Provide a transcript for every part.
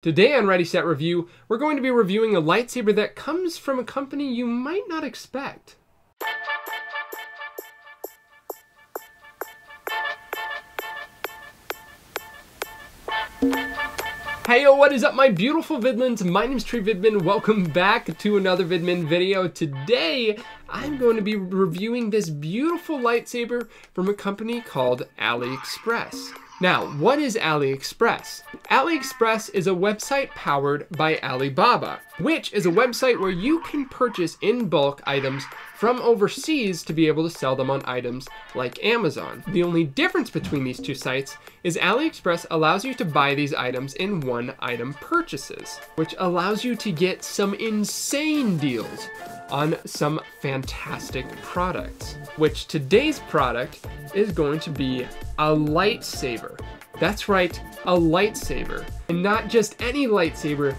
Today on Ready Set Review, we're going to be reviewing a lightsaber that comes from a company you might not expect. Hey yo, what is up my beautiful Vidmans? My name is Trey Vidman. Welcome back to another Vidman video. Today, I'm going to be reviewing this beautiful lightsaber from a company called AliExpress. Now, what is AliExpress? AliExpress is a website powered by Alibaba, which is a website where you can purchase in bulk items from overseas to be able to sell them on items like Amazon. The only difference between these two sites is AliExpress allows you to buy these items in one item purchases, which allows you to get some insane deals on some fantastic products, which today's product is going to be a lightsaber. That's right, a lightsaber. And not just any lightsaber,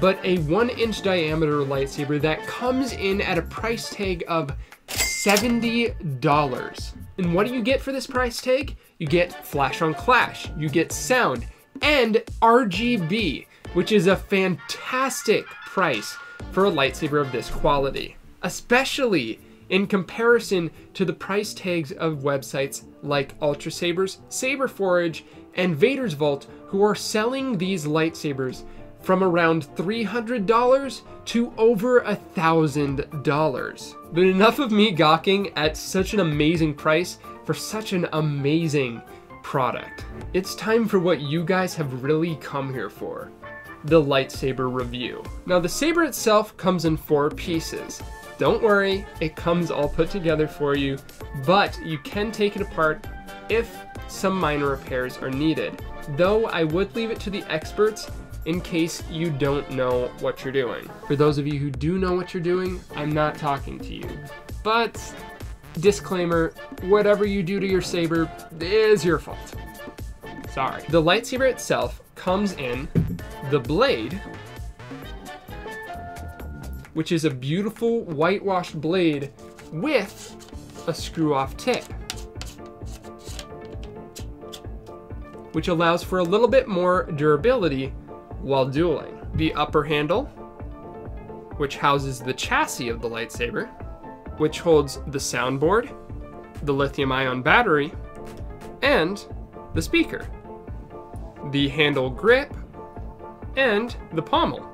but a one inch diameter lightsaber that comes in at a price tag of $70. And what do you get for this price tag? You get Flash on Clash, you get sound, and RGB, which is a fantastic price for a lightsaber of this quality, especially in comparison to the price tags of websites like UltraSabers, Saber Forge, and Vader's Vault, who are selling these lightsabers from around $300 to over $1,000. But enough of me gawking at such an amazing price for such an amazing product. It's time for what you guys have really come here for, the lightsaber review. Now the saber itself comes in four pieces. Don't worry, it comes all put together for you, but you can take it apart if some minor repairs are needed. Though I would leave it to the experts in case you don't know what you're doing. For those of you who do know what you're doing, I'm not talking to you. But, disclaimer, whatever you do to your saber is your fault. Sorry. The lightsaber itself comes in the blade, which is a beautiful whitewashed blade with a screw off tip. which allows for a little bit more durability while dueling. The upper handle, which houses the chassis of the lightsaber, which holds the soundboard, the lithium ion battery, and the speaker. The handle grip, and the pommel.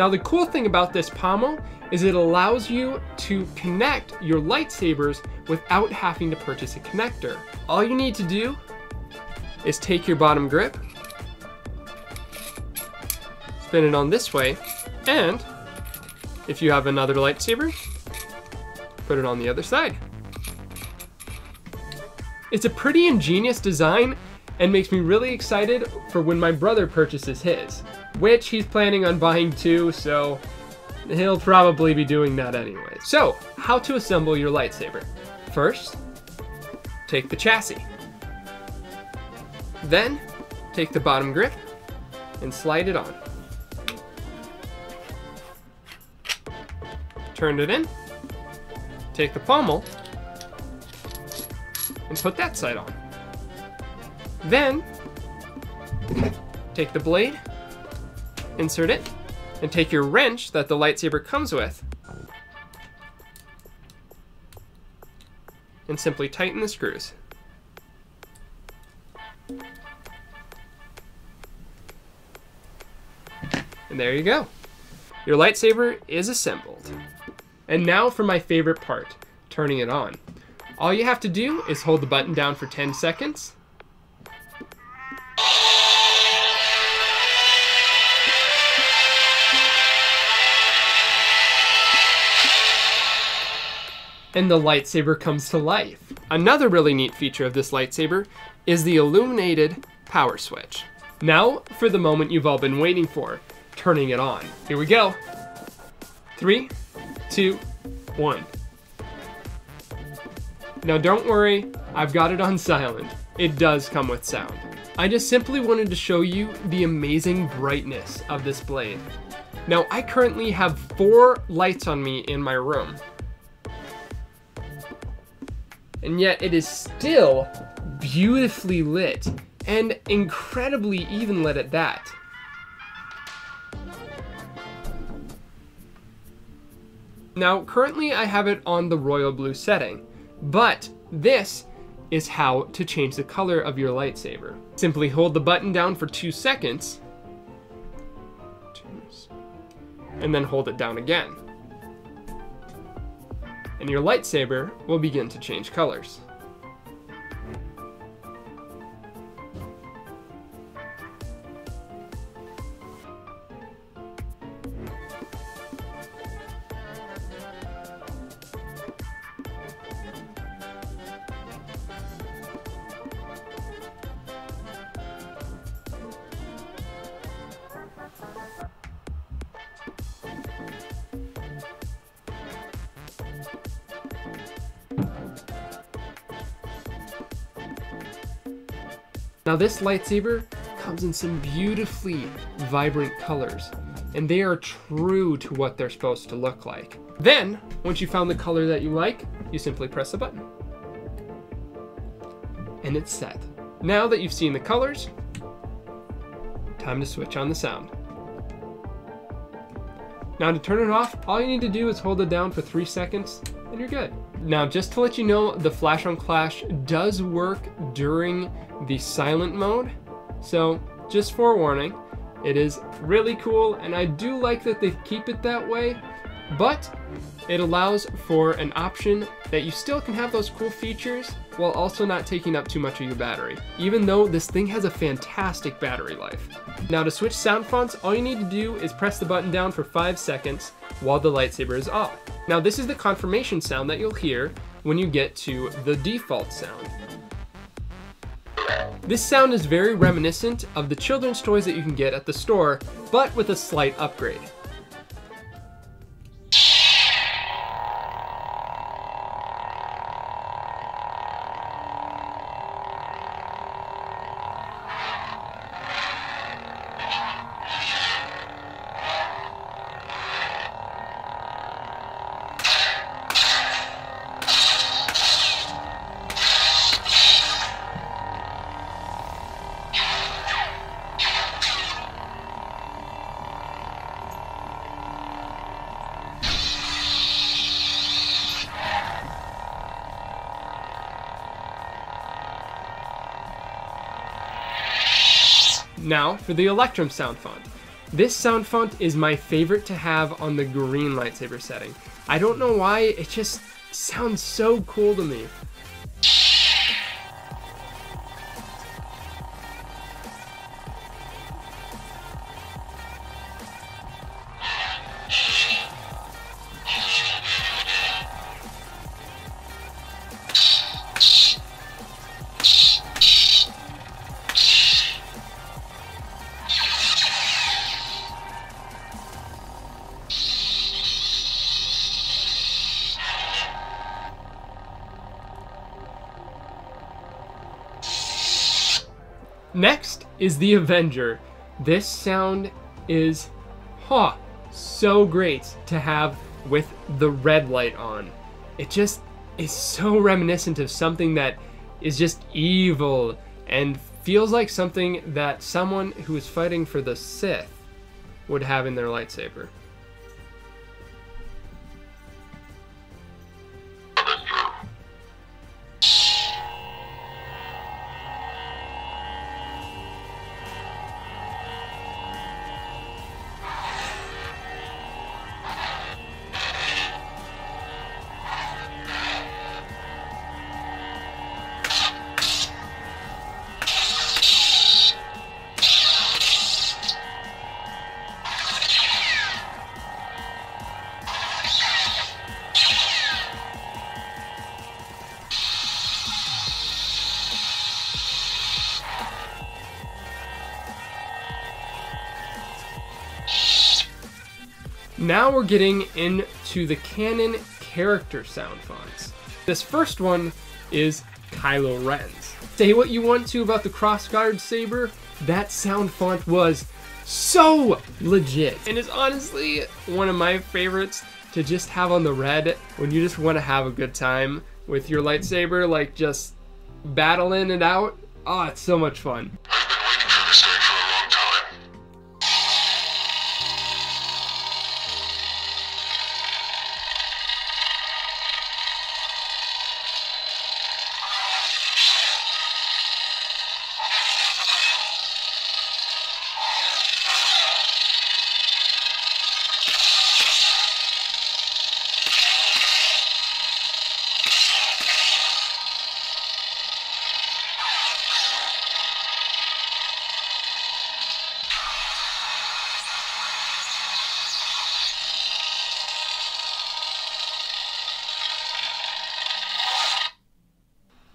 Now the cool thing about this pommel is it allows you to connect your lightsabers without having to purchase a connector. All you need to do is take your bottom grip, spin it on this way, and if you have another lightsaber, put it on the other side. It's a pretty ingenious design and makes me really excited for when my brother purchases his, which he's planning on buying too, so he'll probably be doing that anyway. So, how to assemble your lightsaber. First, take the chassis. Then, take the bottom grip and slide it on. Turn it in, take the pommel, and put that side on. Then, take the blade, insert it, and take your wrench that the lightsaber comes with, and simply tighten the screws. And there you go. Your lightsaber is assembled. And now for my favorite part, turning it on. All you have to do is hold the button down for 10 seconds. And the lightsaber comes to life. Another really neat feature of this lightsaber is the illuminated power switch. Now for the moment you've all been waiting for, turning it on. Here we go. Three, two, one. Now don't worry, I've got it on silent. It does come with sound. I just simply wanted to show you the amazing brightness of this blade. Now I currently have four lights on me in my room and yet it is still beautifully lit and incredibly even lit at that. Now, currently I have it on the royal blue setting, but this is how to change the color of your lightsaber. Simply hold the button down for two seconds, and then hold it down again. And your lightsaber will begin to change colors. This lightsaber comes in some beautifully vibrant colors, and they are true to what they're supposed to look like. Then, once you found the color that you like, you simply press a button. And it's set. Now that you've seen the colors, time to switch on the sound. Now to turn it off, all you need to do is hold it down for three seconds and you're good. Now, just to let you know, the Flash on Clash does work during the silent mode. So just forewarning, it is really cool and I do like that they keep it that way, but it allows for an option that you still can have those cool features while also not taking up too much of your battery, even though this thing has a fantastic battery life. Now to switch sound fonts, all you need to do is press the button down for 5 seconds while the lightsaber is off. Now this is the confirmation sound that you'll hear when you get to the default sound. This sound is very reminiscent of the children's toys that you can get at the store, but with a slight upgrade. Now for the Electrum sound font. This sound font is my favorite to have on the green lightsaber setting. I don't know why, it just sounds so cool to me. Next is the Avenger. This sound is, huh, so great to have with the red light on. It just is so reminiscent of something that is just evil and feels like something that someone who is fighting for the Sith would have in their lightsaber. Now we're getting into the canon character sound fonts. This first one is Kylo Ren's. Say what you want to about the crossguard saber, that sound font was so legit. And it's honestly one of my favorites to just have on the red when you just want to have a good time with your lightsaber, like just battling it out. Oh, it's so much fun.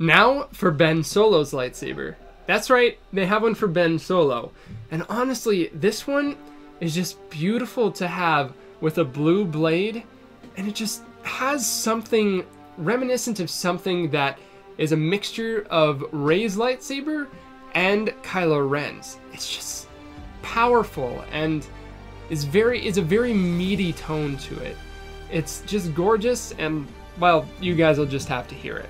Now for Ben Solo's lightsaber. That's right, they have one for Ben Solo. And honestly, this one is just beautiful to have with a blue blade, and it just has something reminiscent of something that is a mixture of Rey's lightsaber and Kylo Ren's. It's just powerful and is very is a very meaty tone to it. It's just gorgeous and well, you guys will just have to hear it.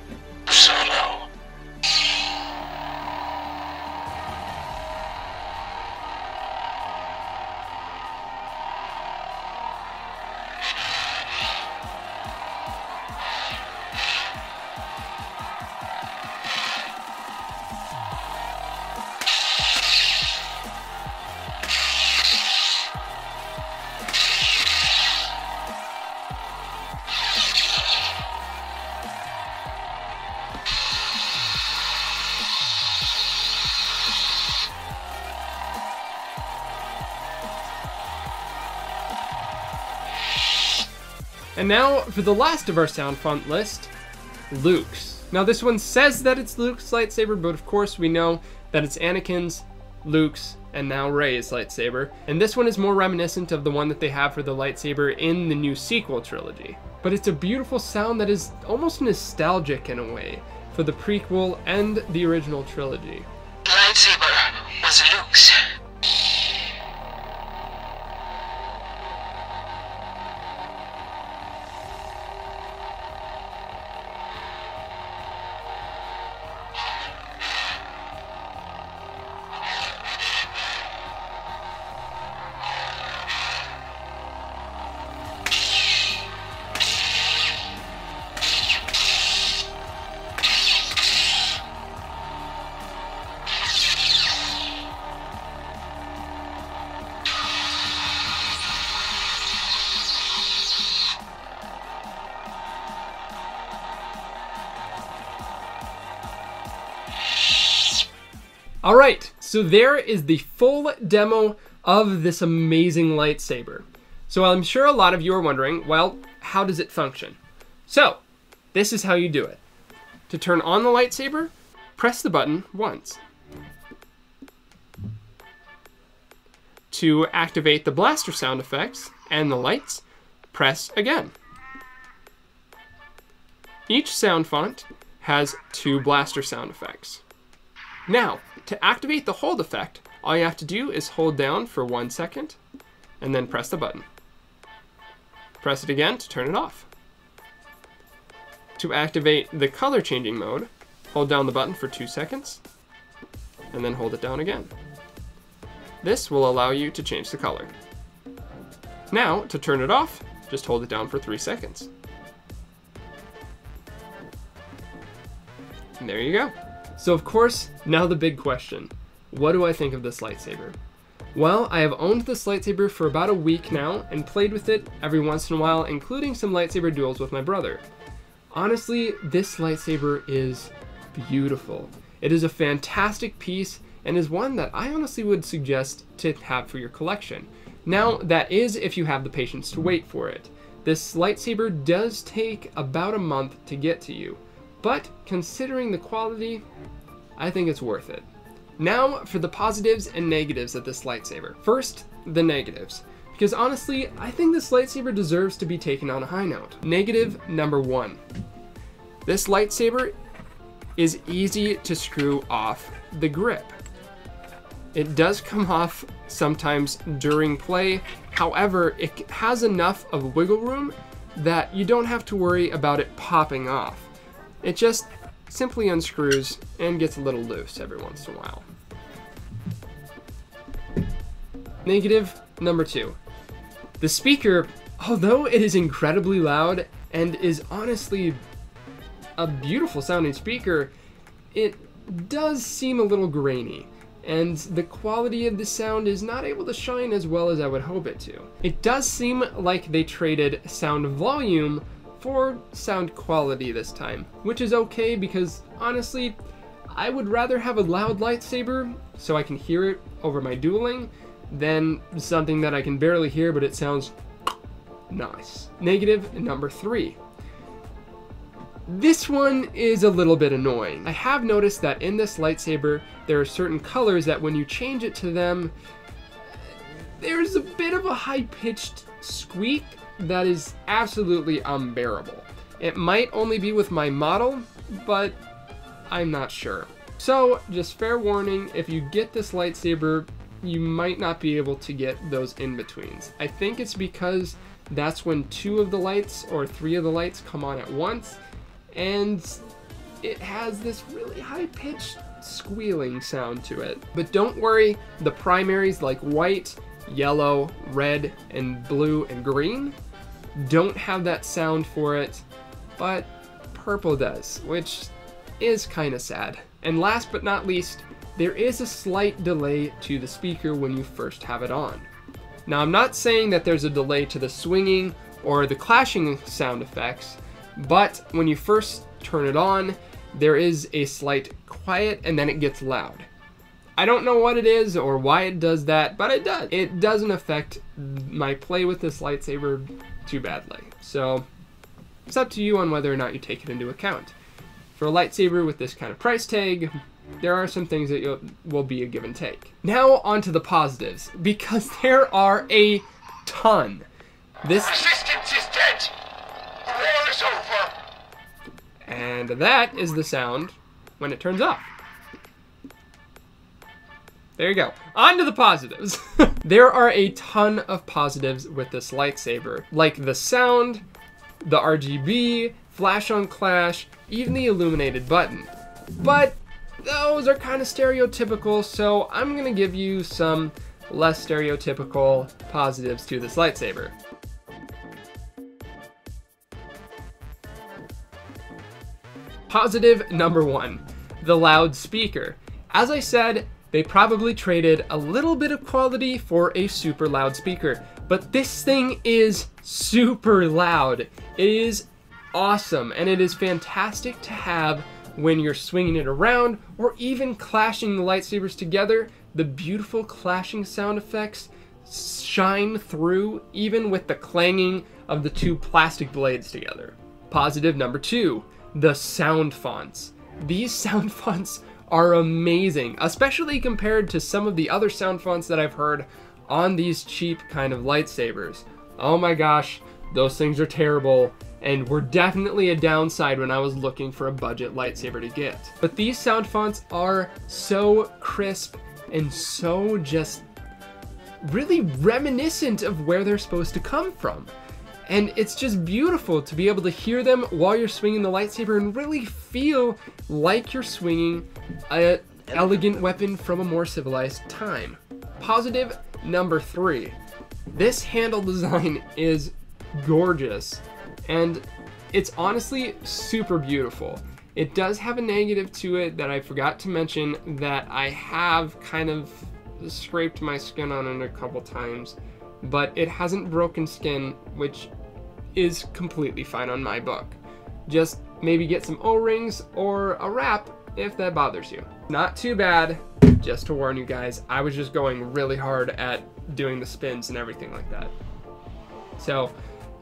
And now for the last of our sound font list, Luke's. Now this one says that it's Luke's lightsaber, but of course we know that it's Anakin's, Luke's, and now Rey's lightsaber. And this one is more reminiscent of the one that they have for the lightsaber in the new sequel trilogy. But it's a beautiful sound that is almost nostalgic in a way for the prequel and the original trilogy. The lightsaber was Luke's. So there is the full demo of this amazing lightsaber. So I'm sure a lot of you are wondering, well, how does it function? So, this is how you do it. To turn on the lightsaber, press the button once. To activate the blaster sound effects and the lights, press again. Each sound font has two blaster sound effects. Now, to activate the hold effect, all you have to do is hold down for one second and then press the button. Press it again to turn it off. To activate the color changing mode, hold down the button for two seconds and then hold it down again. This will allow you to change the color. Now, to turn it off, just hold it down for three seconds. And there you go. So of course, now the big question. What do I think of this lightsaber? Well, I have owned this lightsaber for about a week now and played with it every once in a while, including some lightsaber duels with my brother. Honestly, this lightsaber is beautiful. It is a fantastic piece and is one that I honestly would suggest to have for your collection. Now, that is if you have the patience to wait for it. This lightsaber does take about a month to get to you, but considering the quality, I think it's worth it. Now for the positives and negatives of this lightsaber. First, the negatives. Because honestly, I think this lightsaber deserves to be taken on a high note. Negative number one. This lightsaber is easy to screw off the grip. It does come off sometimes during play, however, it has enough of wiggle room that you don't have to worry about it popping off. It just simply unscrews and gets a little loose every once in a while. Negative number two. The speaker, although it is incredibly loud and is honestly a beautiful sounding speaker, it does seem a little grainy, and the quality of the sound is not able to shine as well as I would hope it to. It does seem like they traded sound volume for sound quality this time, which is okay because honestly, I would rather have a loud lightsaber so I can hear it over my dueling than something that I can barely hear but it sounds nice. Negative number three. This one is a little bit annoying. I have noticed that in this lightsaber, there are certain colors that when you change it to them, there's a bit of a high-pitched squeak that is absolutely unbearable. It might only be with my model, but I'm not sure. So, just fair warning, if you get this lightsaber, you might not be able to get those in-betweens. I think it's because that's when two of the lights or three of the lights come on at once, and it has this really high-pitched squealing sound to it. But don't worry, the primaries like white, yellow, red, and blue and green don't have that sound for it, but purple does, which is kind of sad. And last but not least, there is a slight delay to the speaker when you first have it on. Now I'm not saying that there's a delay to the swinging or the clashing sound effects, but when you first turn it on, there is a slight quiet and then it gets loud. I don't know what it is or why it does that, but it does. It doesn't affect my play with this lightsaber too badly. So it's up to you on whether or not you take it into account. For a lightsaber with this kind of price tag, there are some things that will be a give and take. Now on to the positives, because there are a ton. This Resistance is dead. The war is over. and that is the sound when it turns off. There you go. On to the positives. there are a ton of positives with this lightsaber, like the sound, the RGB, flash on clash, even the illuminated button. But those are kind of stereotypical, so I'm gonna give you some less stereotypical positives to this lightsaber. Positive number one, the loudspeaker. As I said, they probably traded a little bit of quality for a super loud speaker, but this thing is super loud. It is awesome, and it is fantastic to have when you're swinging it around or even clashing the lightsabers together. The beautiful clashing sound effects shine through even with the clanging of the two plastic blades together. Positive number two, the sound fonts. These sound fonts are amazing, especially compared to some of the other sound fonts that I've heard on these cheap kind of lightsabers. Oh my gosh, those things are terrible and were definitely a downside when I was looking for a budget lightsaber to get. But these sound fonts are so crisp and so just really reminiscent of where they're supposed to come from. And it's just beautiful to be able to hear them while you're swinging the lightsaber and really feel like you're swinging an elegant weapon from a more civilized time. Positive number three. This handle design is gorgeous and it's honestly super beautiful. It does have a negative to it that I forgot to mention that I have kind of scraped my skin on it a couple times, but it hasn't broken skin, which is completely fine on my book. Just maybe get some O-rings or a wrap if that bothers you. Not too bad, just to warn you guys, I was just going really hard at doing the spins and everything like that. So,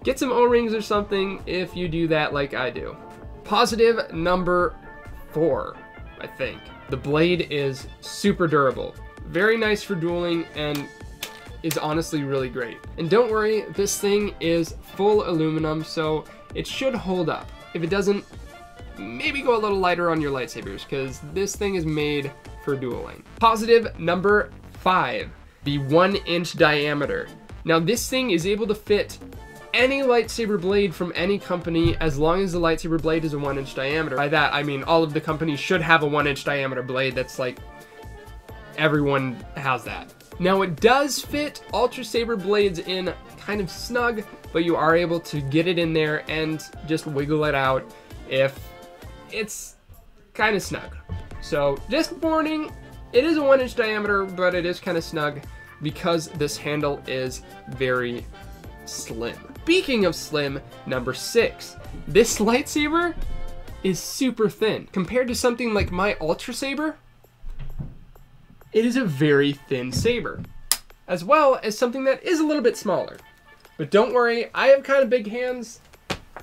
get some O-rings or something if you do that like I do. Positive number four, I think. The blade is super durable. Very nice for dueling and is honestly really great. And don't worry, this thing is full aluminum, so it should hold up. If it doesn't, maybe go a little lighter on your lightsabers, because this thing is made for dueling. Positive number five, the one inch diameter. Now this thing is able to fit any lightsaber blade from any company as long as the lightsaber blade is a one inch diameter. By that, I mean all of the companies should have a one inch diameter blade that's like, everyone has that. Now it does fit Ultra Saber blades in kind of snug, but you are able to get it in there and just wiggle it out if it's kind of snug. So just warning, it is a one inch diameter, but it is kind of snug because this handle is very slim. Speaking of slim, number six, this lightsaber is super thin. Compared to something like my Ultra Saber, it is a very thin saber, as well as something that is a little bit smaller. But don't worry, I have kind of big hands,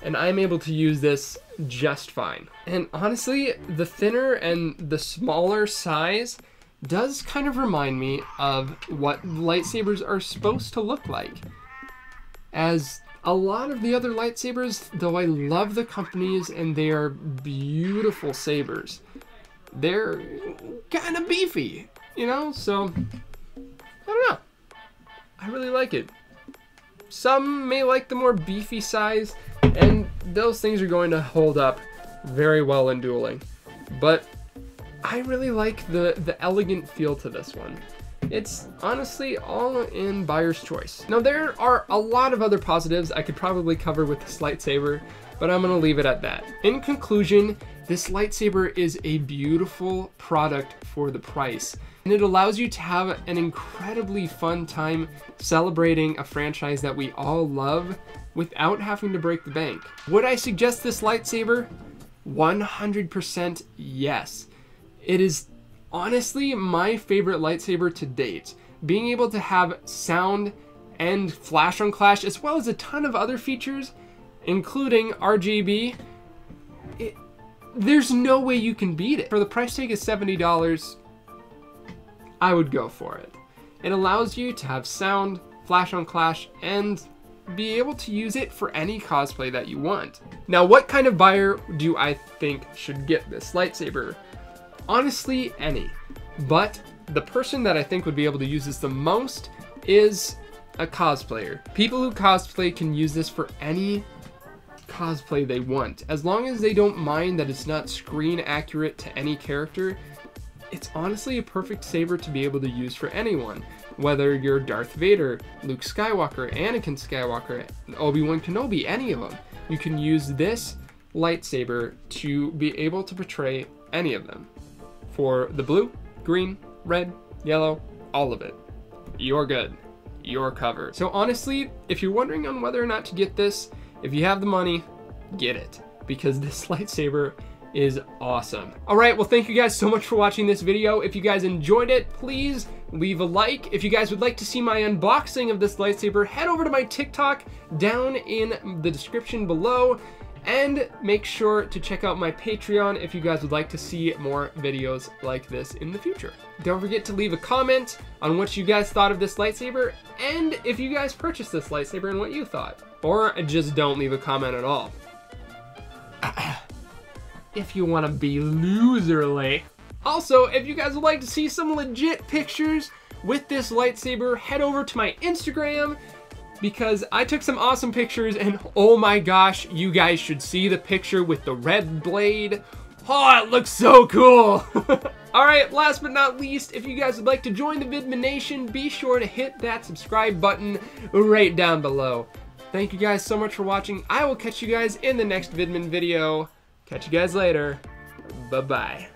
and I'm able to use this just fine. And honestly, the thinner and the smaller size does kind of remind me of what lightsabers are supposed to look like. As a lot of the other lightsabers, though I love the companies and they are beautiful sabers, they're kind of beefy, you know? So, I don't know. I really like it. Some may like the more beefy size, and those things are going to hold up very well in dueling. But I really like the, the elegant feel to this one. It's honestly all in buyer's choice. Now there are a lot of other positives I could probably cover with this lightsaber, but I'm gonna leave it at that. In conclusion, this lightsaber is a beautiful product for the price, and it allows you to have an incredibly fun time celebrating a franchise that we all love without having to break the bank. Would I suggest this lightsaber? 100% yes. It is honestly my favorite lightsaber to date. Being able to have sound and flash on clash, as well as a ton of other features, including RGB, there's no way you can beat it. For the price tag is $70, I would go for it. It allows you to have sound, flash on clash, and be able to use it for any cosplay that you want. Now, what kind of buyer do I think should get this lightsaber? Honestly, any. But the person that I think would be able to use this the most is a cosplayer. People who cosplay can use this for any cosplay they want. As long as they don't mind that it's not screen accurate to any character, it's honestly a perfect saber to be able to use for anyone. Whether you're Darth Vader, Luke Skywalker, Anakin Skywalker, Obi-Wan Kenobi, any of them. You can use this lightsaber to be able to portray any of them for the blue, green, red, yellow, all of it. You're good. You're covered. So honestly, if you're wondering on whether or not to get this, if you have the money, get it. Because this lightsaber is awesome. All right, well, thank you guys so much for watching this video. If you guys enjoyed it, please leave a like. If you guys would like to see my unboxing of this lightsaber, head over to my TikTok down in the description below. And make sure to check out my Patreon if you guys would like to see more videos like this in the future. Don't forget to leave a comment on what you guys thought of this lightsaber and if you guys purchased this lightsaber and what you thought. Or just don't leave a comment at all. if you want to be loserly. Also, if you guys would like to see some legit pictures with this lightsaber, head over to my Instagram because I took some awesome pictures and oh my gosh, you guys should see the picture with the red blade. Oh, it looks so cool. Alright, last but not least, if you guys would like to join the Vidman Nation, be sure to hit that subscribe button right down below. Thank you guys so much for watching. I will catch you guys in the next Vidman video. Catch you guys later. Bye-bye.